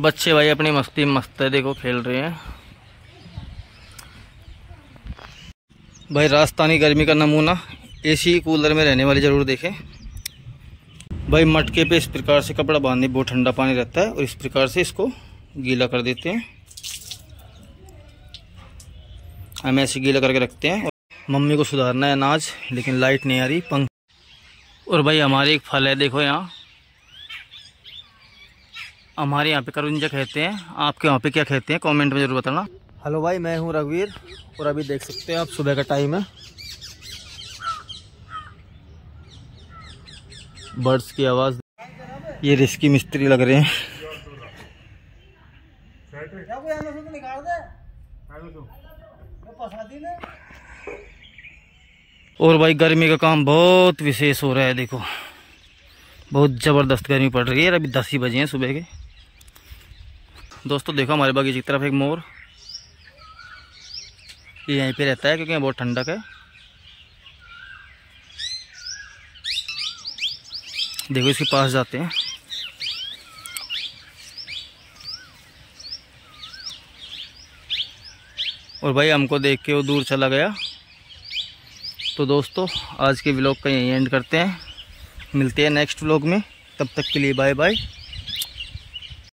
बच्चे भाई अपनी मस्ती मस्त है, देखो खेल रहे हैं। भाई राजस्थानी गर्मी का नमूना, एसी कूलर में रहने वाले ज़रूर देखें। भाई मटके पे इस प्रकार से कपड़ा बांधने, बहुत ठंडा पानी रहता है, और इस प्रकार से इसको गीला कर देते हैं। हम ऐसे गीला करके रखते हैं मम्मी को सुधारना है अनाज, लेकिन लाइट नहीं आ रही, पंख। और भाई हमारे एक फल है, देखो यहाँ। हमारे यहाँ पे करंजा कहते हैं। आपके वहाँ पे क्या कहते हैं? कमेंट में ज़रूर बताना। हेलो भाई, मैं हूँ रघुवीर और अभी देख सकते हैं आप सुबह का टाइम है। बर्ड्स की आवाज़। ये रिस्की मिस्त्री लग रहे हैं। और भाई गर्मी का काम बहुत विशेष हो रहा है, देखो। बहुत ज़बरदस्त गर्मी पड़ रही है। अभी दस ही बजे हैं सुबह के। दोस्तों देखो हमारे बागीचे की तरफ़ एक मोर। ये यहीं पे रहता है क्योंकि यहाँ बहुत ठंडक है। देखो इसके पास जाते हैं। और भाई हमको देख के वो दूर चला गया। तो दोस्तों, आज के व्लॉग का यहीं एंड करते हैं। मिलते हैं नेक्स्ट व्लॉग में। तब तक के लिए बाय बाय